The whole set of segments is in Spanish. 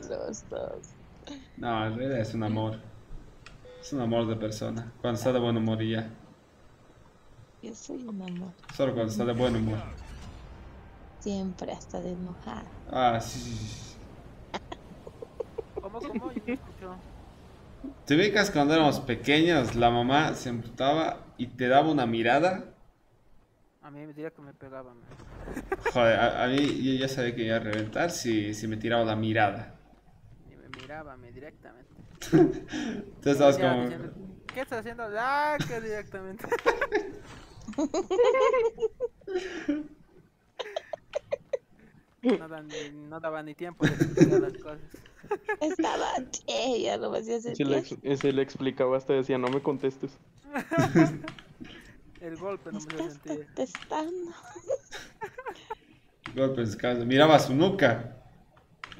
malos todos. No, en realidad es un amor. Es un amor de persona. Cuando está de buen humor y ya. Yo soy un amor. Solo cuando está de buen humor. Siempre hasta de enojar. Ah, sí, sí, sí. ¿Cómo, cómo? Yo no escucho. ¿Te ubicas cuando éramos pequeños? La mamá se emputaba y te daba una mirada. A mí me diría que me pegaba, man. Joder, a, a mí yo ya sabía que iba a reventar si, si me tiraba la mirada. Me miraba a mí directamente. Entonces estabas como... diciendo, ¿Qué estás haciendo? Ah, que directamente. No, dan ni- no daba ni tiempo de explicar las cosas. Estaba che, ya lo hacía sentir. si le explicaba hasta decía, no me contestes. El golpe no me lo Estás sentía. contestando. Golpes de casa. Miraba su nuca.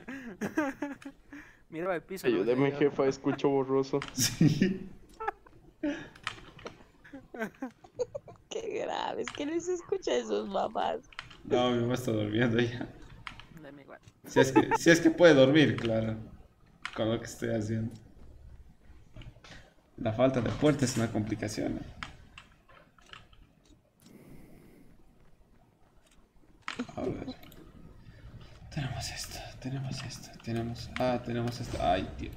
Miraba el piso. Ayúdame, jefa, escucho borroso. Sí. Qué grave, es que no se escucha de sus mamás. No, mi mamá está durmiendo ya. Da igual. Si es que, si es que puede dormir, claro. Con lo que estoy haciendo. La falta de puerta es una complicación. ¿eh? A ver. Tenemos esto, tenemos esto, tenemos. Ah, tenemos esto. Ay, tío.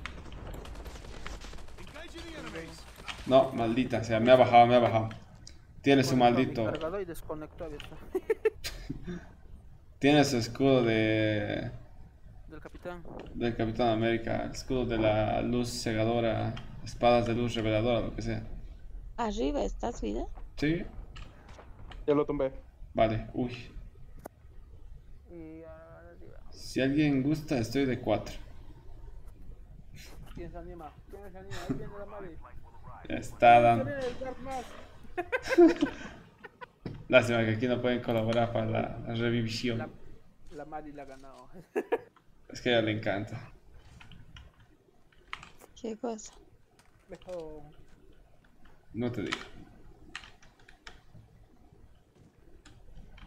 No, maldita sea, me ha bajado, me ha bajado. Tiene su maldito. Tiene su escudo de. Del capitán. del Capitán América, el escudo de la luz cegadora, espadas de luz reveladora, lo que sea. Arriba estás, vida. ¿Sí? Ya lo tumbé. Vale, uy. Si alguien gusta, estoy de 4. ¿Quién se anima? ¿Quién se anima? Ahí viene la Mari. Ya está dando. Lástima que aquí no pueden colaborar para la, la revivisión. La, la Mari la ha ganado. Es que a ella le encanta. ¿Qué cosa? Mejor. No te digo.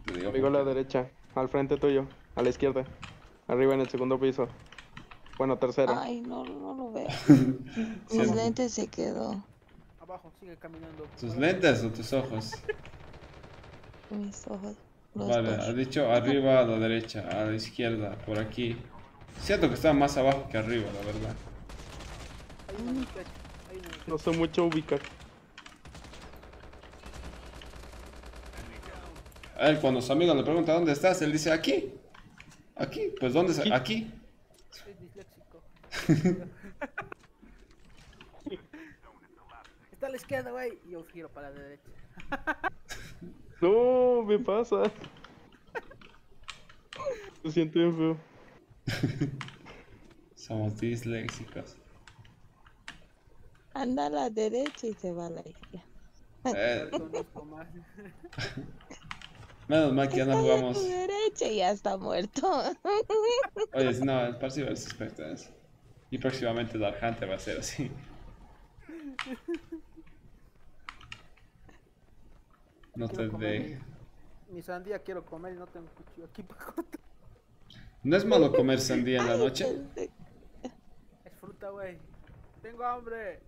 Te digo Amigo a la derecha, al frente tuyo, a la izquierda. Arriba en el segundo piso. Bueno, tercero. Ay, no, no lo veo. Mis es- lentes se quedó. Abajo, sigue caminando. ¿Tus lentes o tus ojos? Mis ojos. Los Vale, dos. ha dicho arriba a la derecha, a la izquierda, por aquí. Siento que está más abajo que arriba, la verdad. No sé mucho ubicar. A él, cuando su amigo le pregunta dónde estás, él dice aquí. Aquí, pues ¿dónde es? Aquí. Soy disléxico. Está a la izquierda, güey. Y yo giro para la derecha. No, me pasa. Se siente bien feo. Somos disléxicos. Anda a la derecha y se va a la izquierda. Eh, Conozco más. Menos mal que ya no jugamos. tu derecha y ya está muerto. Oye, si no, el Parsi vs Spectres. Y próximamente Dark Hunter va a ser así. No te Quiero de. Mi, mi sandía quiero comer y no tengo cuchillo aquí para cortar. No es malo comer sandía en la noche. Es fruta, güey. Tengo hambre.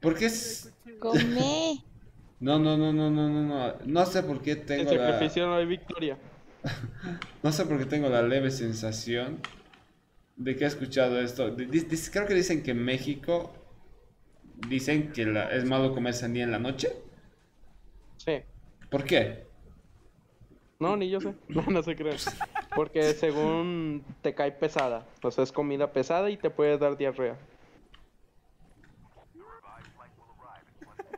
¿Por qué es.? Cuchillo. Come. No, no, no, no, no, no, no. No sé por qué En tengo la. sacrificio no hay victoria. No sé por qué tengo la leve sensación de que he escuchado esto. Creo que dicen que en México dicen que la- es malo comer sandía en la noche. Sí. ¿Por qué? No, ni yo sé. No, no se cree. Porque según te cae pesada. O sea, es comida pesada y te puede dar diarrea.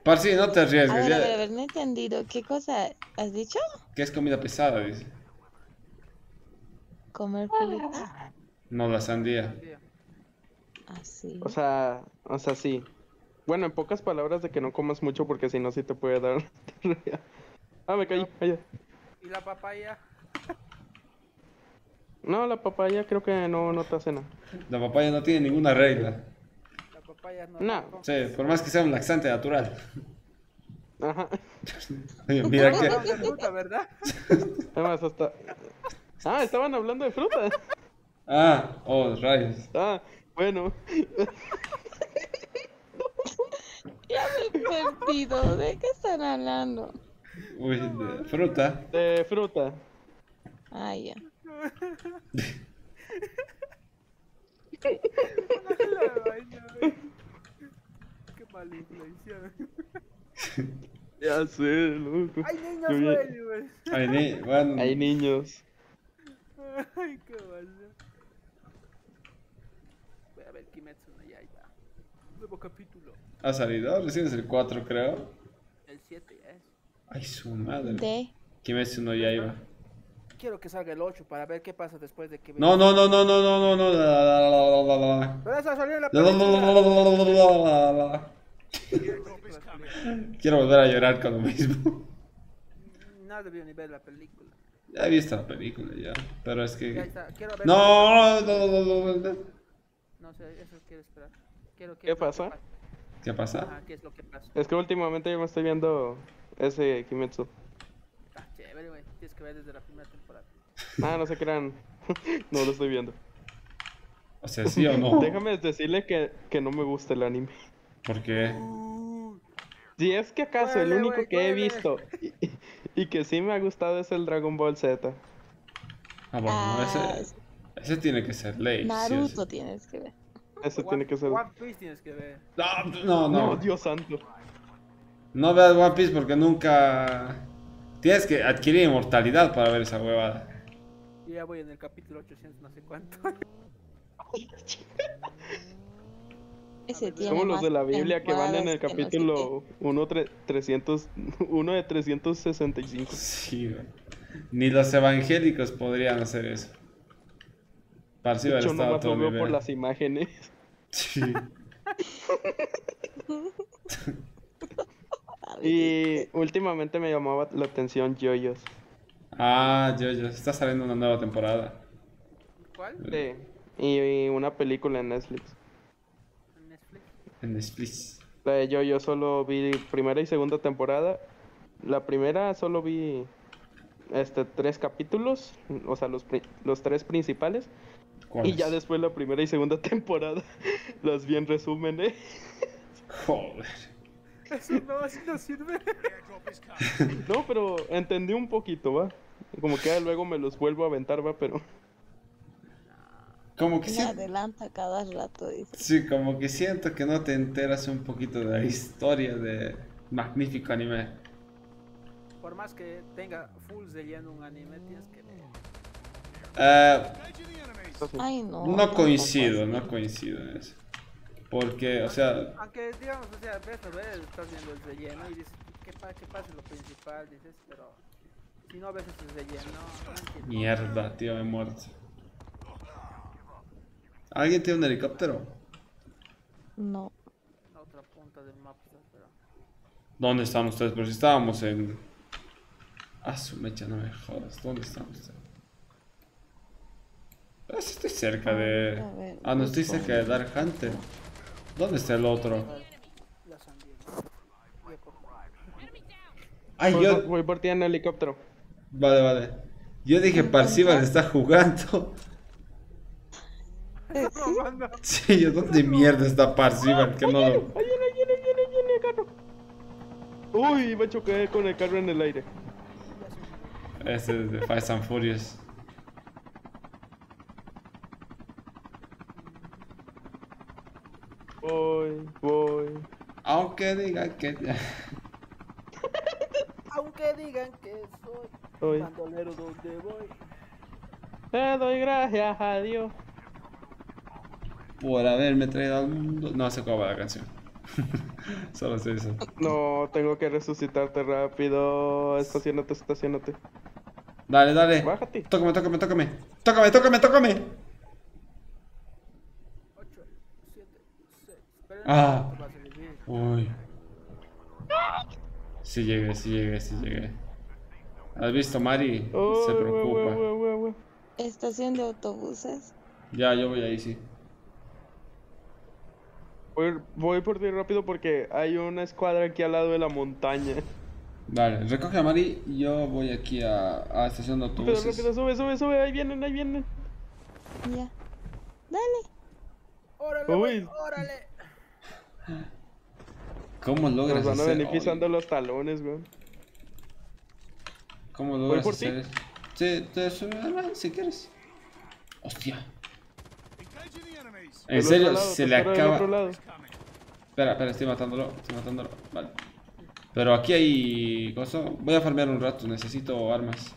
No te A arriesgues. ver, ya- a ver, a ver, no he entendido. ¿Qué cosa has dicho? ¿Qué es comida pesada? Dice. Comer fruta. No, la sandía. Así. O sea, o sea, sí. Bueno, en pocas palabras de que no comas mucho porque si no sí te puede dar. Ah, me caí. Allá. Y la papaya. No, la papaya creo que no, no te hace nada. La papaya no tiene ninguna regla. La papaya no. No. Sí, por más que sea un laxante natural. Ajá. Mira que. es fruta, ¿verdad? Además, hasta. Ah, estaban hablando de fruta. Ah, oh, rayos. Ah, bueno. Ya me he perdido. ¿De qué están hablando? Uy, de fruta. De fruta. Ah, ya. La influencia. Ya sé, loco. Ay, niños, güey, güey. Ay, ni, bueno. Hay niños. Ay, qué mal. Voy a ver Kimetsu no Yaiba. Nuevo capítulo. ¿Ha salido? Recién es el 4, creo. El 7 ya es. Ay, su madre. De. Kimetsu no Yaiba. Quiero que salga el 8 para ver qué pasa después de que... No, no, no, no, no, no, no, no. Pero eso salió en la, película. Quiero volver a llorar con lo mismo. No debió ni ver la película. Ya he visto la película ya, pero es Ya que... está, quiero ver... No, no, no, no, no, no. No sé, eso quiero esperar. Quiero, ¿Qué quiero ver pasa? ¿Qué pasa? Ajá, ¿qué es lo que pasa? Es que últimamente yo me estoy viendo ese Kimetsu. Está chévere, güey. Tienes que ver desde la primera temporada. Ah, no se crean. no lo estoy viendo. O sea, ¿sí o no? Déjame decirle que, que no me gusta el anime. ¿Por qué? Si es que acaso el único que he visto y, y que sí me ha gustado es el Dragon Ball Z. Ah, bueno, Ah, ese, ese tiene que ser ley. sí. Naruto tienes que ver. Ese One- tiene que ser. One Piece tienes que ver. No, no, No, no. Dios santo. No veas One Piece porque nunca... Tienes que adquirir inmortalidad para ver esa huevada. Yo ya voy en el capítulo 800 no sé cuánto. Ese tiene los de la Biblia que van en el no sé capítulo 1 300 1 de 365. Sí, güey. Ni los evangélicos podrían hacer eso. Al Yo estado nomás todo lo veo por las imágenes. Sí. Y últimamente me llamaba la atención Yoyos. Ah, yo, yo. Está saliendo una nueva temporada. ¿Cuál? Sí. Y una película en Netflix. En Netflix. La de Yoyo solo vi primera y segunda temporada. La primera solo vi este tres capítulos, o sea, los, los tres principales. ¿Cuál Y es? ya después la primera y segunda temporada las vi en resumen, ¿eh? Joder. Eso no, así no sirve. No, pero entendí un poquito, ¿va? Como que luego me los vuelvo a aventar, ¿va? Pero Como que Me siento... adelanta cada rato, dice. Sí, como que siento que no te enteras un poquito de la historia de magnífico anime. Por más que tenga full relleno un anime, tienes que ver. Eh, Ay, no. no coincido, no coincido en eso. Porque, o sea, Aunque digamos, o sea, ves a ver, estás viendo el relleno y dices, ¿qué, pa qué pasa lo principal? Dices, pero si no ves ese relleno, no mierda, tío, me he muerto. ¿Alguien tiene un helicóptero? No. La otra punta del mapa, pero ¿Dónde están ustedes? Pero si estábamos en... Ah, su mecha, no me jodas. ¿Dónde están ustedes? Ah, sí estoy cerca de... A ver, Ah, no, estoy busco. cerca de Dark Hunter. ¿Dónde está el otro? Ay, voy, yo... voy por ti en helicóptero. Vale, vale. Yo dije Parcival está jugando. Robando. Sí, yo, ¿dónde mierda está Parcival? Que no lo... Ahí viene, ahí viene, ahí viene, ahí viene el carro. Uy, me choqué con el carro en el aire. Este es de Fast and Furious. Voy, voy. Aunque digan que... Aunque digan que soy Voy. bandolero donde voy. Te doy gracias a Dios. Por haberme traído al mundo... No sé cómo va la canción. Solo sé eso. No, tengo que resucitarte rápido. Estacionate, estacionate. Dale, dale. Bájate. Tócame, tócame, tócame. Tócame, tócame, tócame. 8, 7, 6. Pero Ah. Uy. Sí llegué, sí llegué, sí llegué. ¿Has visto, Mari? Uy, Se preocupa. uy, uy. Estación de autobuses. Ya, yo voy ahí, sí. Voy, voy por ti rápido porque hay una escuadra aquí al lado de la montaña. Dale, recoge a Mari y yo voy aquí a, a estación de Rápido, autobuses. rápido, sube, sube, sube. Ahí vienen, ahí vienen. Ya. Dale. ¡Órale, Uy. ¡Órale! ¿Cómo logras Nos van a hacer? venir pisando los talones, güey. ¿Cómo logras por hacer eso? Sí, te sube la mano si quieres. Hostia. En serio, lado, se te le acaba. Espera, espera, estoy matándolo, estoy matándolo. Vale. Pero aquí hay. cosa. Voy a farmear un rato, necesito armas.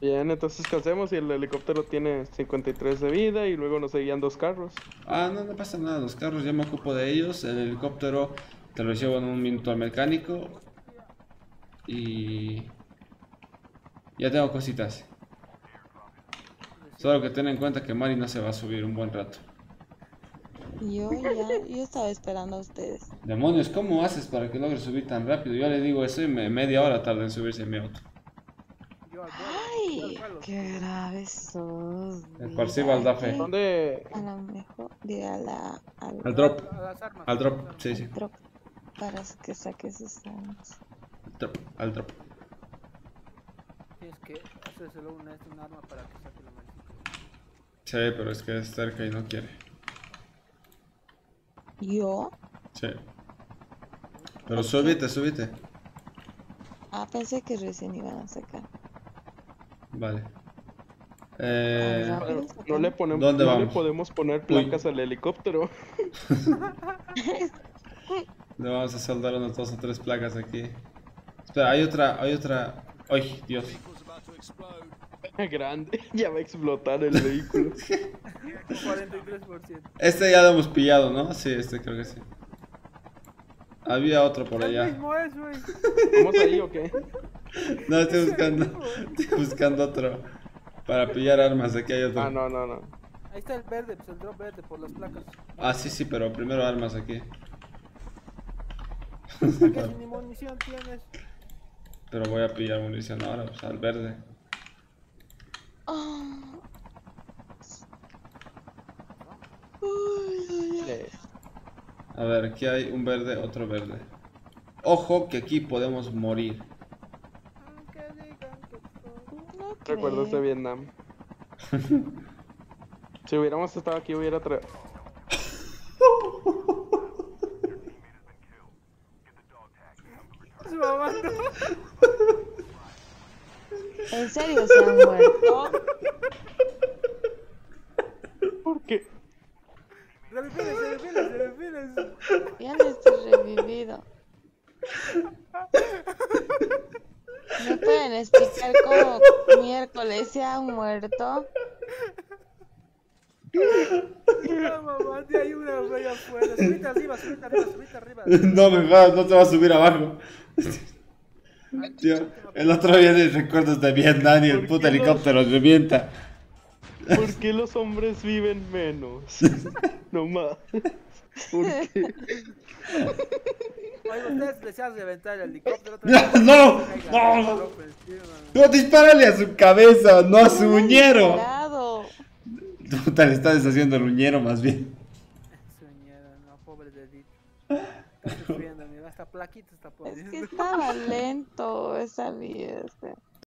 Bien, entonces casemos y el helicóptero tiene 53 de vida y luego nos seguían dos carros. Ah, no, no pasa nada, los carros ya me ocupo de ellos. El helicóptero te lo llevo en un minuto al mecánico. Y. Ya tengo cositas. Solo que ten en cuenta que Mari no se va a subir un buen rato. Yo ya, yo estaba esperando a ustedes. Demonios, ¿cómo haces para que logres subir tan rápido? Yo le digo eso y me- media hora tarda en subirse en mi auto. Al Ay, al qué grave sos. El da fe. Ay, ¿Dónde? A lo mejor, diga a la, al, Al drop, A las armas. al drop, las armas. sí, sí. drop para que saque sus armas. Al drop, al drop. Tienes que hacérselo un, este, un arma para que saque la. Sí, pero es que es cerca y no quiere. ¿Yo? Sí. Pero súbete, súbete. Ah, pensé que recién iban a sacar. Vale. Eh, Bueno, no le, ponemos, ¿Dónde no le podemos poner placas al helicóptero. le vamos a soldar unas dos o tres placas aquí. Espera, hay otra, hay otra. Ay, Dios. Grande, ya va a explotar el vehículo. 43%. Este ya lo hemos pillado, ¿no? Sí, este creo que sí. Había otro por El allá. mismo es, güey. ¿Vamos ahí o qué? No, estoy buscando. Estoy buscando otro. Para pillar armas, aquí hay otro. Ah, no, no, no. Ahí está el verde, pues el drop verde por las placas. Ah, sí, sí, pero primero armas aquí. ¿Qué si ni munición tienes? Pero voy a pillar munición ahora, pues al verde. A ver, aquí hay un verde, otro verde. Ojo que aquí podemos morir. Aunque digan que soy- No recuerdos de. Vietnam. si hubiéramos estado aquí hubiera tra... Su mamá no. ¿En serio se han muerto? ¿Por qué? Reviles, reviles, reviles. Ya no estoy revivido. ¿Me pueden explicar cómo miércoles se han muerto? No, mamá, te hay una güey afuera. Subite arriba, subite arriba, subite arriba. No me no te va a subir abajo. Tío, el otro día de recuerdos de Vietnam y el ¿Por puto helicóptero revienta. ¿Por qué los hombres viven menos? No más. ¿Por qué? Oiga, ustedes desean reventar el helicóptero. otra No, vez. no, no. dispárale a su cabeza, no a su uñero. Puta, le está deshaciendo el uñero más bien. Soñera, no, pobre dedito. Está sufriendo, mira, hasta plaquita está Es que estaba lento esa este.